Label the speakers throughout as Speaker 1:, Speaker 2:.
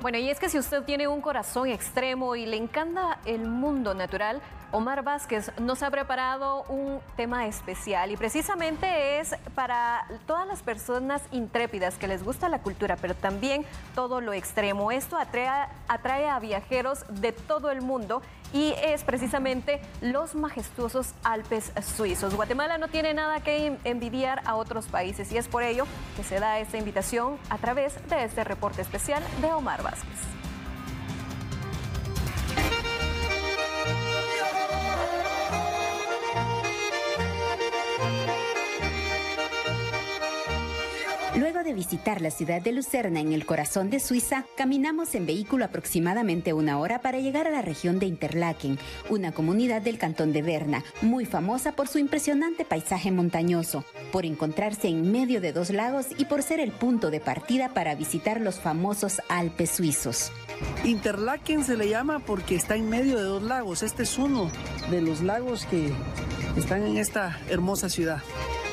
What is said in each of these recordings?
Speaker 1: Bueno, y es que si usted tiene un corazón extremo y le encanta el mundo natural, Omar Vázquez nos ha preparado un tema especial y precisamente es para todas las personas intrépidas que les gusta la cultura, pero también todo lo extremo. Esto atrae, a viajeros de todo el mundo y es precisamente los majestuosos Alpes suizos. Guatemala no tiene nada que envidiar a otros países y es por ello que se da esta invitación a través de este reporte especial de Omar Vázquez.
Speaker 2: Luego de visitar la ciudad de Lucerna en el corazón de Suiza, caminamos en vehículo aproximadamente una hora para llegar a la región de Interlaken, una comunidad del cantón de Berna, muy famosa por su impresionante paisaje montañoso, por encontrarse en medio de dos lagos y por ser el punto de partida para visitar los famosos Alpes suizos.
Speaker 3: Interlaken se le llama porque está en medio de dos lagos. Este es uno de los lagos que están en esta hermosa ciudad.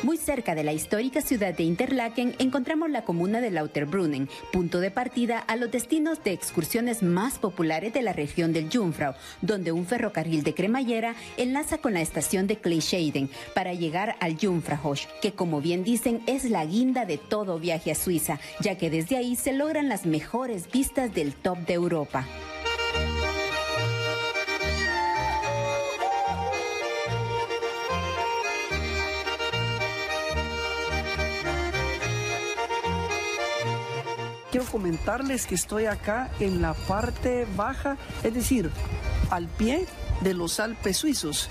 Speaker 2: Muy cerca de la histórica ciudad de Interlaken encontramos la comuna de Lauterbrunnen, punto de partida a los destinos de excursiones más populares de la región del Jungfrau, donde un ferrocarril de cremallera enlaza con la estación de Kleischaden para llegar al Jungfrauhof, que como bien dicen es la guinda de todo viaje a Suiza, ya que desde ahí se logran las mejores vistas del top de Europa.
Speaker 3: Quiero comentarles que estoy acá en la parte baja, es decir, al pie de los Alpes suizos.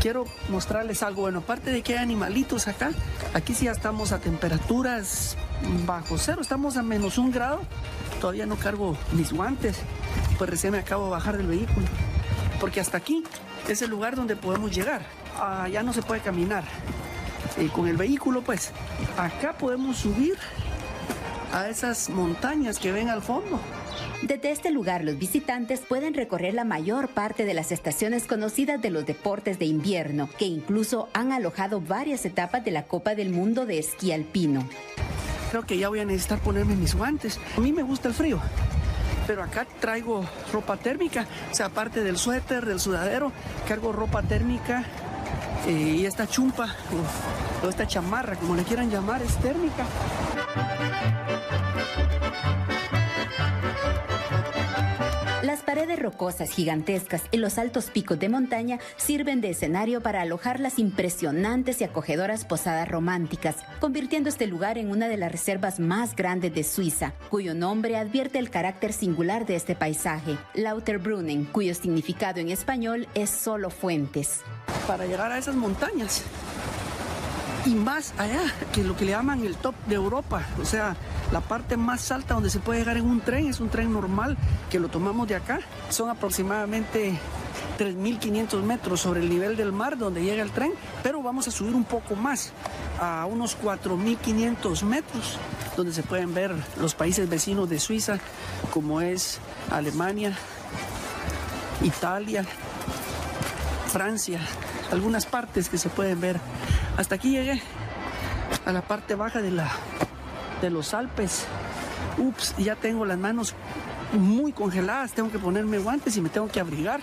Speaker 3: Quiero mostrarles algo. Bueno, aparte de que hay animalitos acá, aquí sí ya estamos a temperaturas bajo cero, estamos a menos un grado. Todavía no cargo mis guantes, pues recién me acabo de bajar del vehículo. Porque hasta aquí es el lugar donde podemos llegar. Allá no se puede caminar. Eh, con el vehículo, pues acá podemos subir a esas montañas que ven al fondo.
Speaker 2: Desde este lugar los visitantes pueden recorrer la mayor parte de las estaciones conocidas de los deportes de invierno, que incluso han alojado varias etapas de la Copa del Mundo de esquí alpino.
Speaker 3: Creo que ya voy a necesitar ponerme mis guantes. A mí me gusta el frío, pero acá traigo ropa térmica, o sea, aparte del suéter, del sudadero, cargo ropa térmica eh, y esta chumpa o esta chamarra, como le quieran llamar, es térmica.
Speaker 2: Paredes rocosas gigantescas y los altos picos de montaña sirven de escenario para alojar las impresionantes y acogedoras posadas románticas, convirtiendo este lugar en una de las reservas más grandes de Suiza, cuyo nombre advierte el carácter singular de este paisaje, Lauterbrunnen, cuyo significado en español es solo fuentes.
Speaker 3: Para llegar a esas montañas y más allá que lo que le llaman el top de Europa, o sea, la parte más alta donde se puede llegar en un tren, es un tren normal que lo tomamos de acá, son aproximadamente 3.500 metros sobre el nivel del mar donde llega el tren, pero vamos a subir un poco más, a unos 4.500 metros, donde se pueden ver los países vecinos de Suiza, como es Alemania, Italia, Francia, algunas partes que se pueden ver. Hasta aquí llegué, a la parte baja de, la, de los Alpes. Ups, ya tengo las manos muy congeladas, tengo que ponerme guantes y me tengo que abrigar.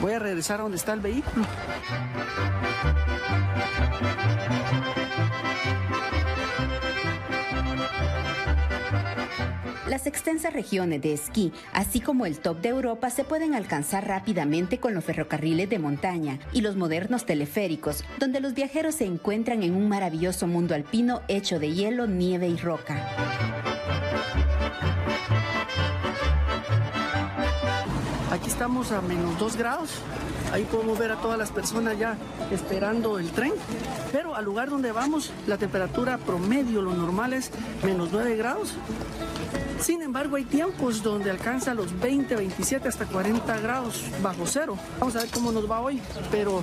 Speaker 3: Voy a regresar a donde está el vehículo.
Speaker 2: Las extensas regiones de esquí, así como el top de Europa, se pueden alcanzar rápidamente con los ferrocarriles de montaña y los modernos teleféricos, donde los viajeros se encuentran en un maravilloso mundo alpino hecho de hielo, nieve y roca.
Speaker 3: Aquí estamos a menos 2 grados. Ahí podemos ver a todas las personas ya esperando el tren. Pero al lugar donde vamos, la temperatura promedio, lo normal es menos 9 grados. Sin embargo, hay tiempos donde alcanza los 20, 27 hasta 40 grados bajo cero. Vamos a ver cómo nos va hoy, pero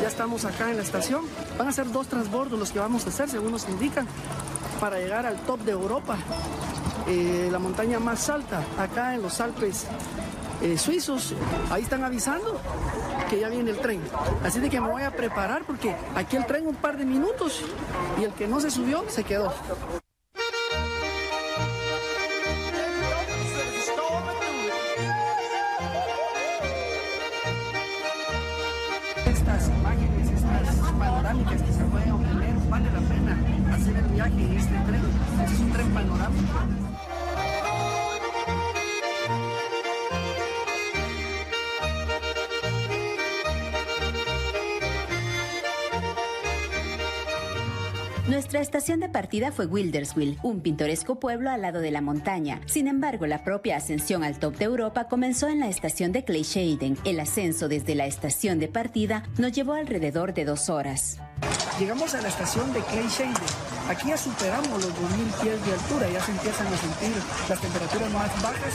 Speaker 3: ya estamos acá en la estación. Van a ser dos transbordos los que vamos a hacer, según nos indican, para llegar al top de Europa, eh, la montaña más alta, acá en los Alpes eh, suizos. Ahí están avisando que ya viene el tren. Así de que me voy a preparar porque aquí el tren un par de minutos y el que no se subió se quedó. estas imágenes, estas panorámicas que se pueden obtener, vale la pena hacer el viaje en este tren. Este es un tren panorámico.
Speaker 2: Nuestra estación de partida fue Wilderswil, un pintoresco pueblo al lado de la montaña. Sin embargo, la propia ascensión al top de Europa comenzó en la estación de Cleyshaden. El ascenso desde la estación de partida nos llevó alrededor de dos horas.
Speaker 3: Llegamos a la estación de Cleyshaden. Aquí ya superamos los 2.000 pies de altura, ya se empiezan a sentir las temperaturas más bajas.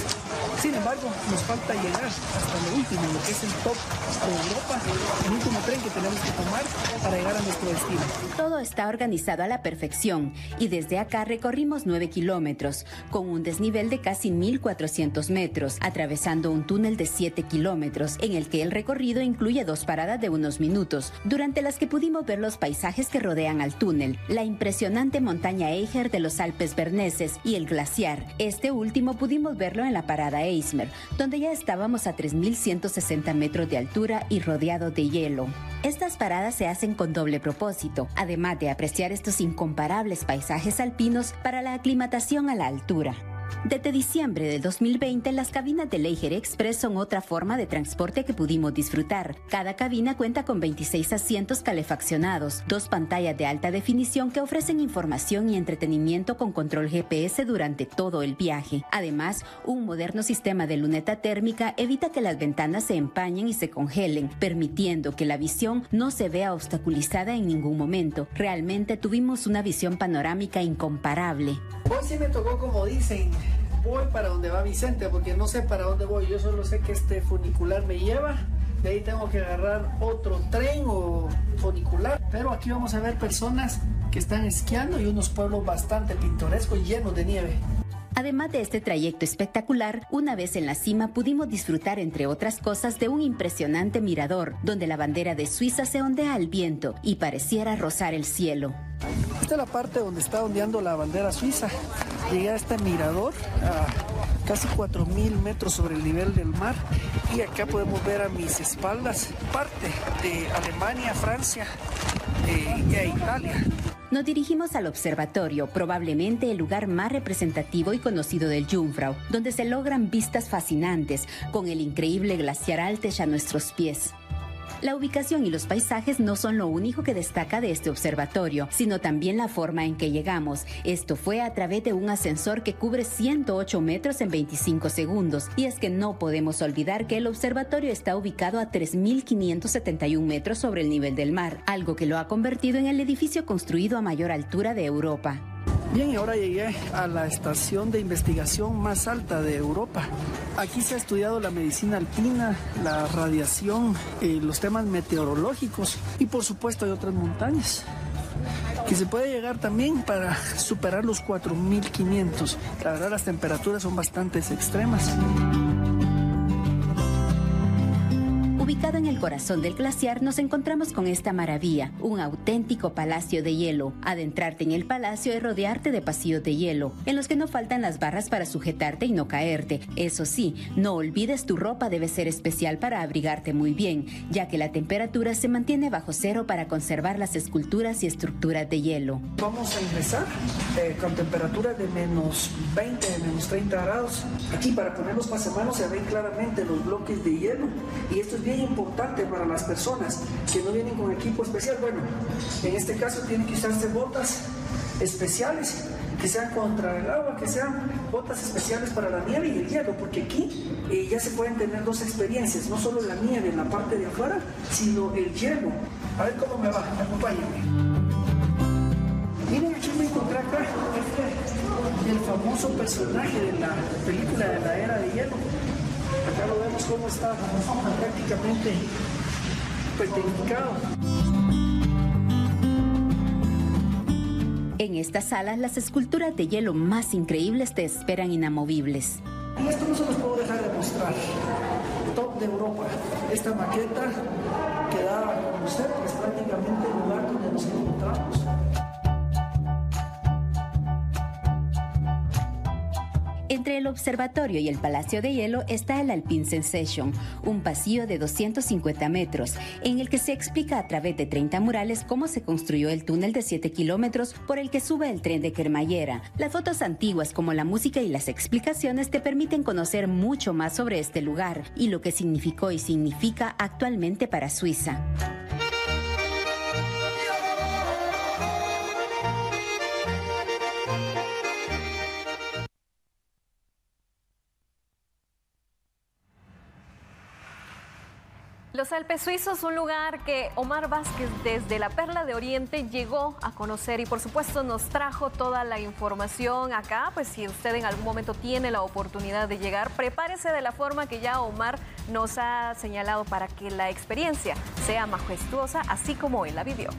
Speaker 3: Sin embargo, nos falta llegar hasta lo último, lo que es el top de Europa, el último tren que tenemos que tomar para llegar a nuestro destino.
Speaker 2: Todo está organizado a la perfección y desde acá recorrimos 9 kilómetros, con un desnivel de casi 1.400 metros, atravesando un túnel de 7 kilómetros, en el que el recorrido incluye dos paradas de unos minutos, durante las que pudimos ver los paisajes que rodean al túnel, la impresionante montaña Eiger de los Alpes Berneses y el glaciar. Este último pudimos verlo en la parada Eismer, donde ya estábamos a 3.160 metros de altura y rodeado de hielo. Estas paradas se hacen con doble propósito, además de apreciar estos incomparables paisajes alpinos para la aclimatación a la altura. Desde diciembre del 2020, las cabinas de Leiger Express son otra forma de transporte que pudimos disfrutar. Cada cabina cuenta con 26 asientos calefaccionados, dos pantallas de alta definición que ofrecen información y entretenimiento con control GPS durante todo el viaje. Además, un moderno sistema de luneta térmica evita que las ventanas se empañen y se congelen, permitiendo que la visión no se vea obstaculizada en ningún momento. Realmente tuvimos una visión panorámica incomparable.
Speaker 3: Hoy sí me tocó, como dicen, voy para donde va Vicente, porque no sé para dónde voy. Yo solo sé que este funicular me lleva. De ahí tengo que agarrar otro tren o funicular. Pero aquí vamos a ver personas que están esquiando y unos pueblos bastante pintorescos llenos de nieve.
Speaker 2: Además de este trayecto espectacular, una vez en la cima pudimos disfrutar, entre otras cosas, de un impresionante mirador, donde la bandera de Suiza se ondea al viento y pareciera rozar el cielo.
Speaker 3: Esta es la parte donde está ondeando la bandera suiza. Llegué a este mirador a casi 4.000 metros sobre el nivel del mar y acá podemos ver a mis espaldas parte de Alemania, Francia eh, e Italia.
Speaker 2: Nos dirigimos al observatorio, probablemente el lugar más representativo y conocido del Jungfrau, donde se logran vistas fascinantes con el increíble glaciar Altes a nuestros pies. La ubicación y los paisajes no son lo único que destaca de este observatorio, sino también la forma en que llegamos. Esto fue a través de un ascensor que cubre 108 metros en 25 segundos. Y es que no podemos olvidar que el observatorio está ubicado a 3.571 metros sobre el nivel del mar, algo que lo ha convertido en el edificio construido a mayor altura de Europa.
Speaker 3: Bien, y ahora llegué a la estación de investigación más alta de Europa. Aquí se ha estudiado la medicina alpina, la radiación, eh, los temas meteorológicos y por supuesto hay otras montañas que se puede llegar también para superar los 4.500. La verdad las temperaturas son bastante extremas.
Speaker 2: Ubicado en el corazón del glaciar, nos encontramos con esta maravilla, un auténtico palacio de hielo. Adentrarte en el palacio y rodearte de pasillos de hielo, en los que no faltan las barras para sujetarte y no caerte. Eso sí, no olvides tu ropa debe ser especial para abrigarte muy bien, ya que la temperatura se mantiene bajo cero para conservar las esculturas y estructuras de hielo.
Speaker 3: Vamos a ingresar eh, con temperatura de menos 20, menos 30 grados. Aquí para poner los pasamanos se ven claramente los bloques de hielo y esto es bien importante para las personas que no vienen con equipo especial. Bueno, en este caso tienen que usarse botas especiales que sean contra el agua, que sean botas especiales para la nieve y el hielo, porque aquí eh, ya se pueden tener dos experiencias, no solo la nieve en la parte de afuera, sino el hielo. A ver cómo me va, acompáñenme. Miren, aquí me encontré acá este, el famoso personaje de la película de la era de hielo. Acá lo vemos cómo está prácticamente petrificado.
Speaker 2: En estas salas, las esculturas de hielo más increíbles te esperan inamovibles.
Speaker 3: Y esto no se los puedo dejar de mostrar. Top de Europa. Esta maqueta que da a conocer es prácticamente
Speaker 2: Entre el observatorio y el Palacio de Hielo está el Alpine Sensation, un pasillo de 250 metros, en el que se explica a través de 30 murales cómo se construyó el túnel de 7 kilómetros por el que sube el tren de Kermayera. Las fotos antiguas como la música y las explicaciones te permiten conocer mucho más sobre este lugar y lo que significó y significa actualmente para Suiza.
Speaker 1: Los Alpes suizos, un lugar que Omar Vázquez desde la Perla de Oriente llegó a conocer y por supuesto nos trajo toda la información acá. Pues si usted en algún momento tiene la oportunidad de llegar, prepárese de la forma que ya Omar nos ha señalado para que la experiencia sea majestuosa, así como él la vivió.